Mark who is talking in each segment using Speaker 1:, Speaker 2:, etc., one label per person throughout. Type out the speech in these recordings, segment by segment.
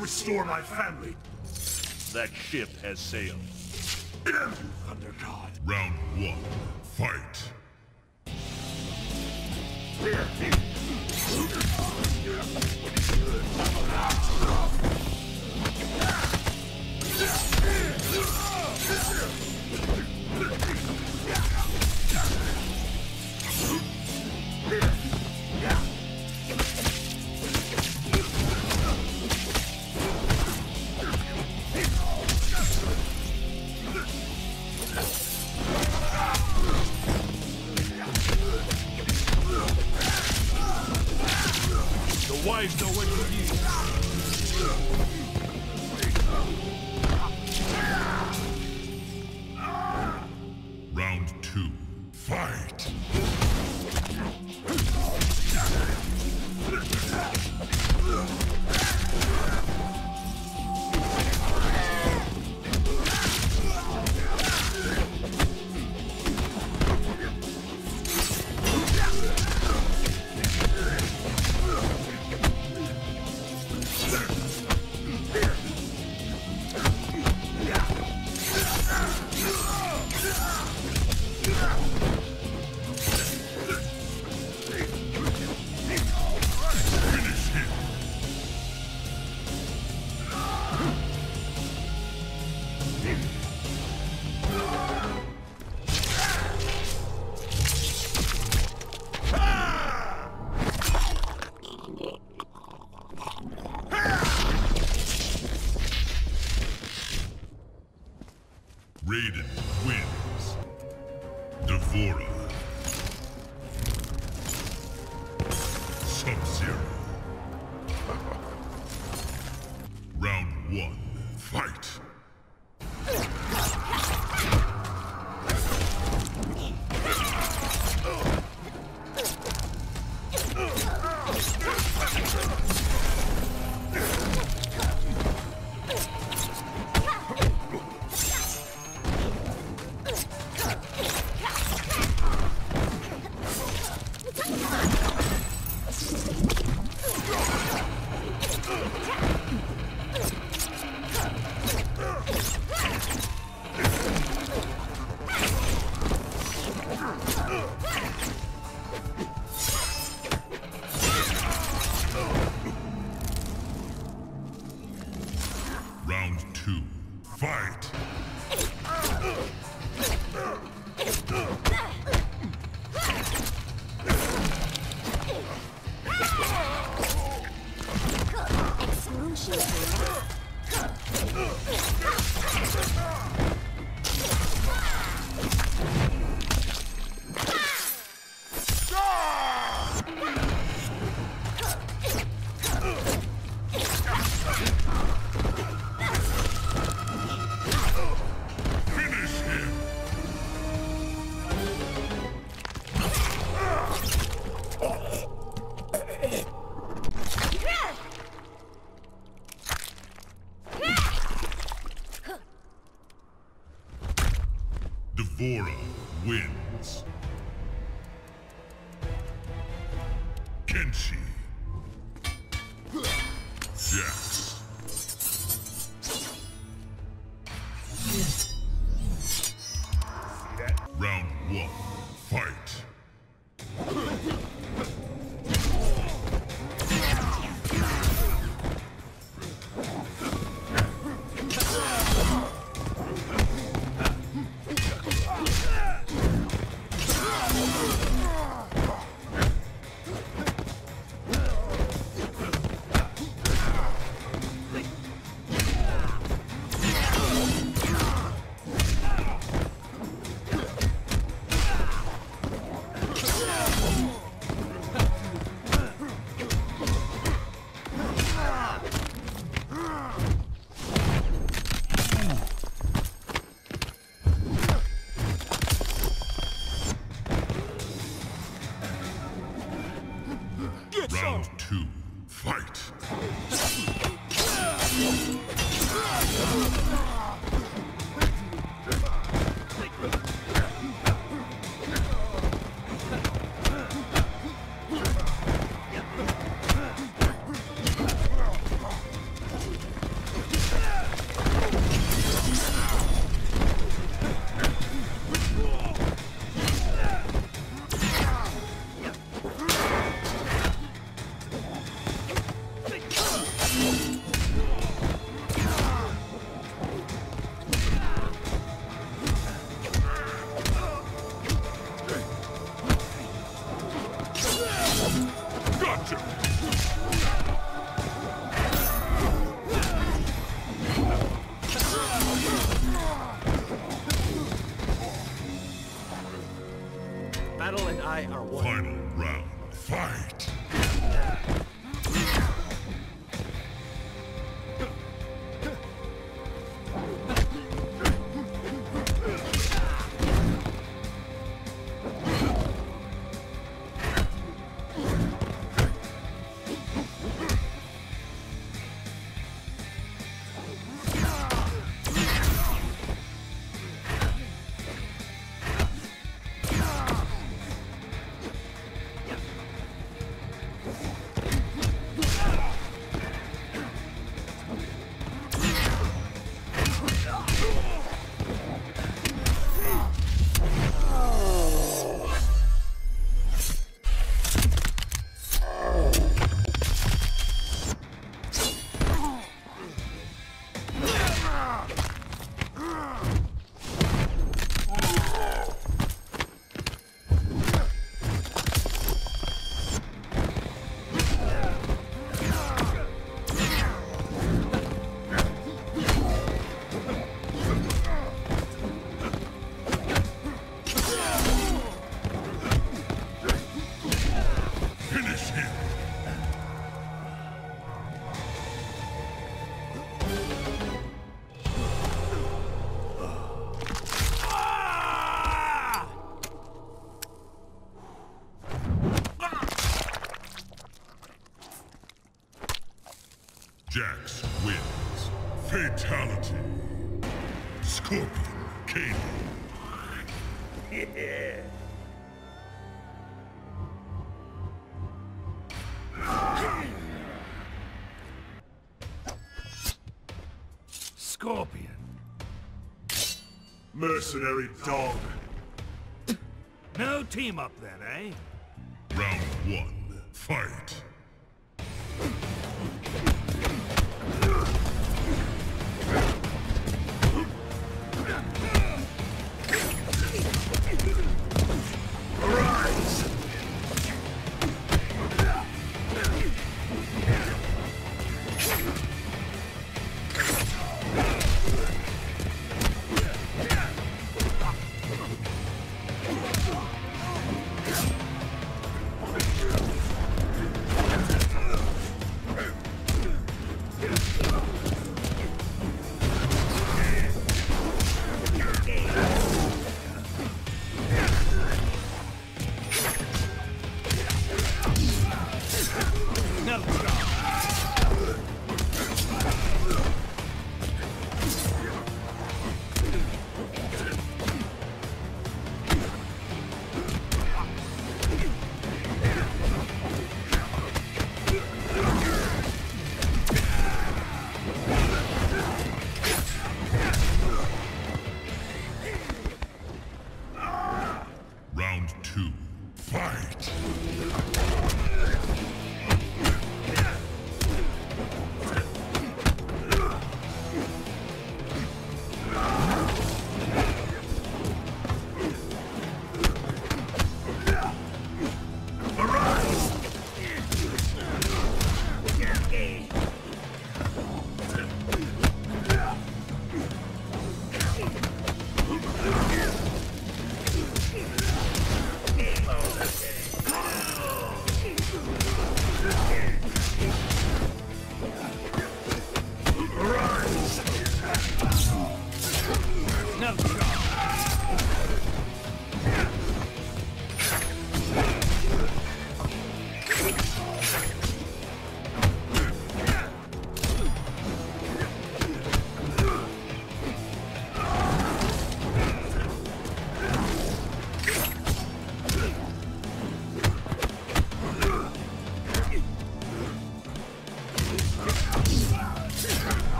Speaker 1: restore my family.
Speaker 2: That ship has sailed.
Speaker 1: Thunder God.
Speaker 3: Round one, fight. Raiden wins. D'Vorah. Finish D'Vorah wins. Kenshi. Jax. Round two, fight! Gotcha! Jax wins. Fatality. Scorpion Kano.
Speaker 2: Scorpion.
Speaker 1: Mercenary dog.
Speaker 2: No team up then, eh?
Speaker 3: Round one. Fight.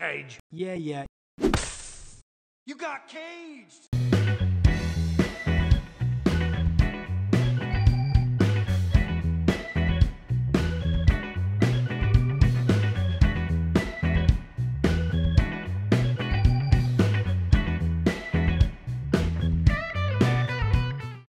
Speaker 2: Cage.
Speaker 4: Yeah, yeah.
Speaker 2: You got caged.